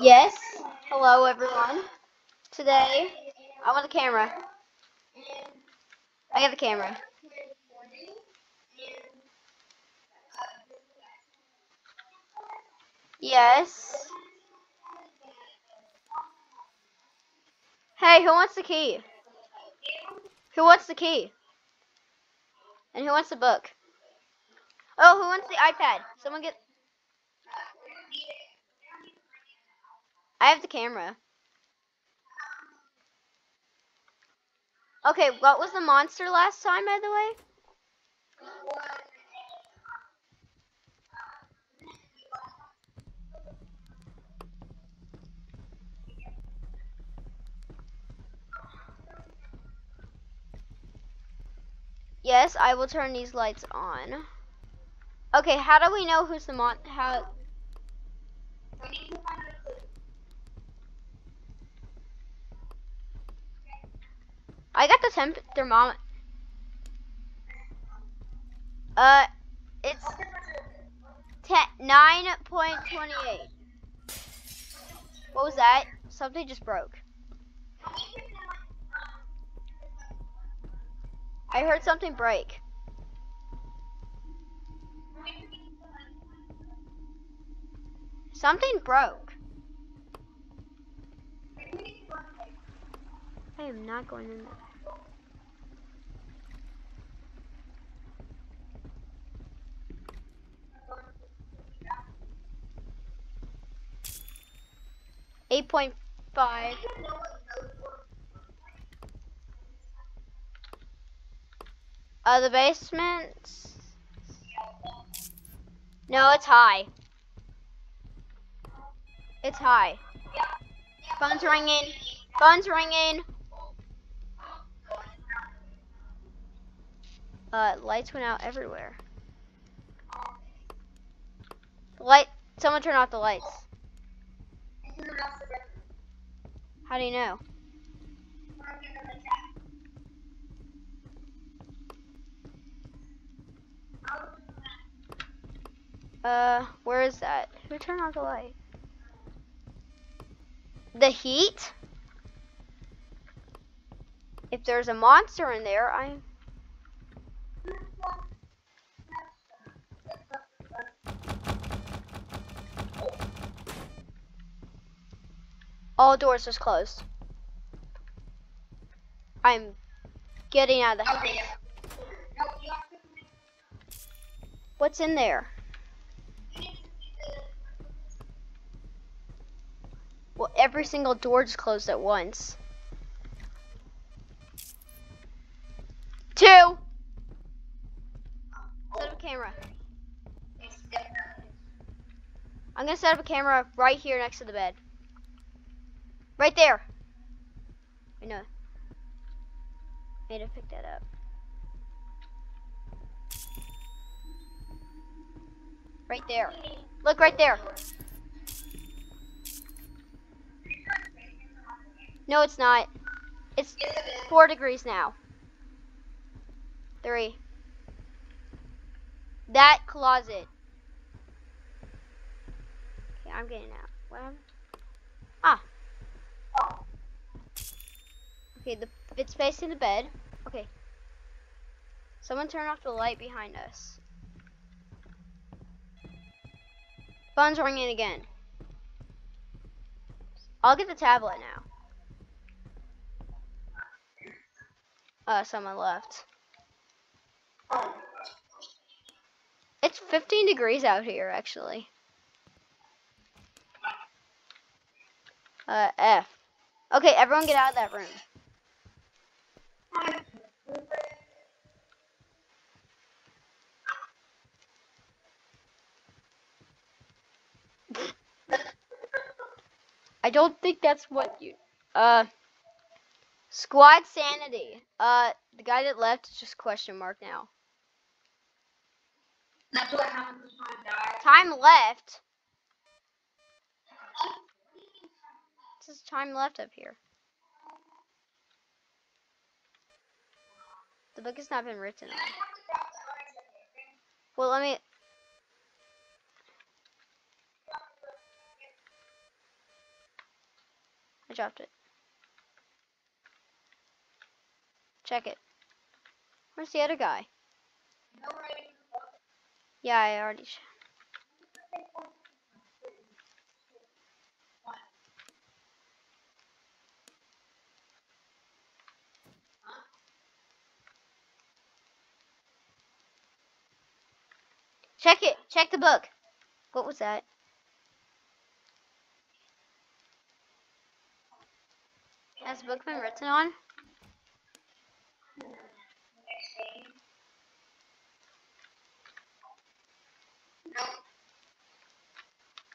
Yes. Hello, everyone. Today, I want the camera. I got the camera. Yes. Hey, who wants the key? Who wants the key? And who wants the book? Oh, who wants the iPad? Someone get. I have the camera. Okay, what was the monster last time, by the way? Yes, I will turn these lights on. Okay, how do we know who's the mon- how- I got the temp thermometer. Uh, it's nine point twenty eight. What was that? Something just broke. I heard something break. Something broke. I am not going in there. Eight point five. Uh, the basement. No, it's high. It's high. Phone's ringing. Phone's ringing. Uh, lights went out everywhere. Light. Someone turn off the lights. How do you know? Uh, where is that? Who turned off the light? The heat? If there's a monster in there, I. All doors just closed. I'm getting out of the house. What's in there? Well, every single door just closed at once. Two. Set up camera. I'm gonna set up a camera right here next to the bed. Right there. I know. Need to pick that up. Right there. Look right there. No, it's not. It's four degrees now. Three. That closet. I'm getting out. What happened? Ah. Okay, the it's facing the bed. Okay. Someone turn off the light behind us. Phone's ringing again. I'll get the tablet now. Uh, someone left. It's 15 degrees out here, actually. Uh, F. Okay, everyone get out of that room. I don't think that's what you. Uh. Squad sanity. Uh, the guy that left is just question mark now. That's what happens when I die. Time left. It says time left up here. The book has not been written on. Well, let me. I dropped it. Check it. Where's the other guy? Yeah, I already. Check it. Check the book. What was that? Has the book been written on?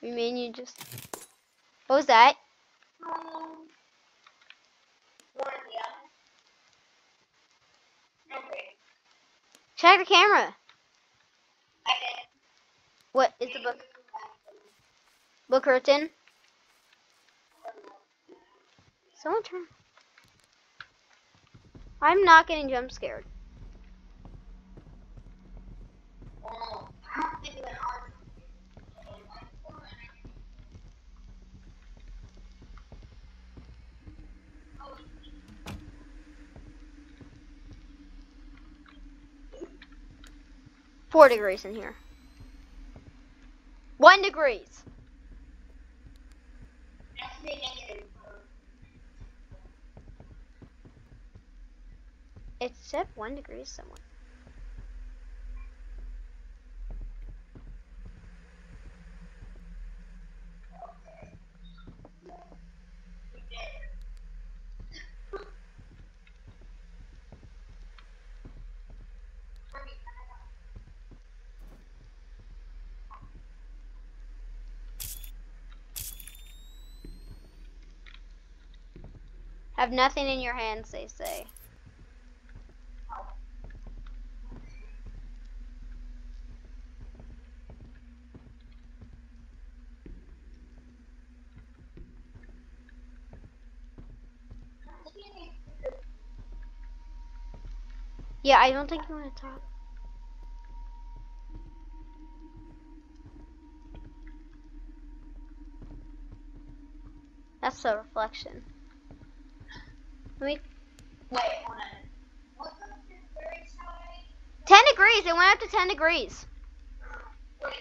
You mean you just? What was that? Check the camera. What is the book? Book written? Someone turn. I'm not getting jump scared. Four degrees in here. One degrees. It said one degree somewhere. Have nothing in your hands, they say. Yeah, I don't think you want to talk. That's the reflection. Let me. Wait, hold on. What's the third side? 10 degrees. It went up to 10 degrees. Wait,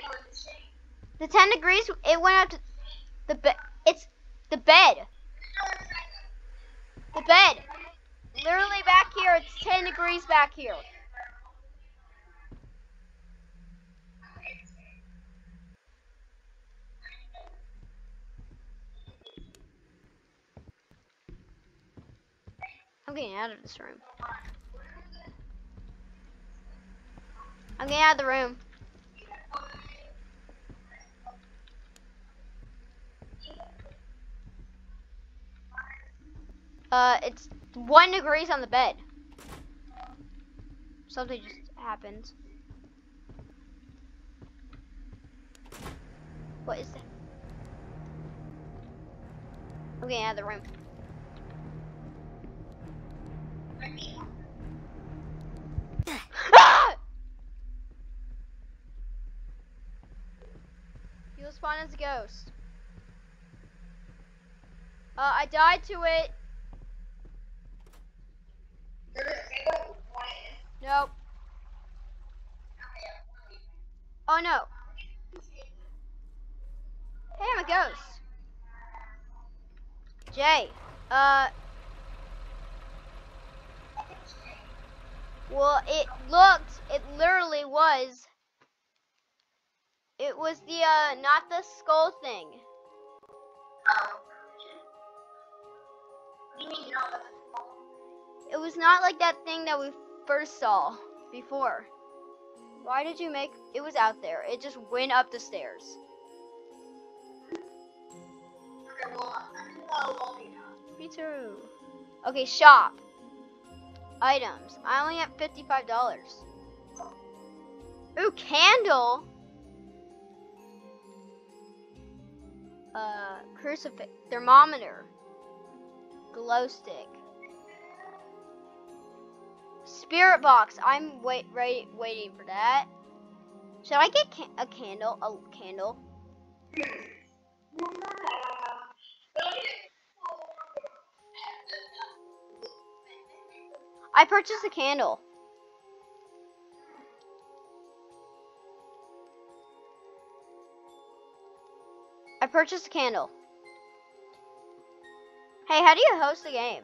the 10 degrees, it went up to the bed. It's the bed. No, it's not. The bed. Literally back here, it's 10 degrees back here. Getting out of this room. I'm getting out of the room. Uh, it's one degrees on the bed. Something just happened. What is that? I'm getting out of the room. You'll spawn as a ghost. Uh, I died to it. Nope. Oh no. Hey, I'm a ghost. Jay, uh. Well, it looked, it literally was. It was the, uh, not the skull thing. Oh. It was not like that thing that we first saw before. Why did you make it was out there? It just went up the stairs. Me too. Okay, shop. Items. I only have fifty-five dollars. Ooh, candle. Uh, crucifix, thermometer, glow stick. Spirit box. I'm wait, right, waiting for that. Should I get ca- a candle? A candle. I purchased a candle. I purchased a candle. Hey, how do you host the game?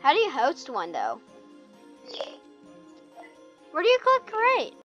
How do you host one though? Where do you click create?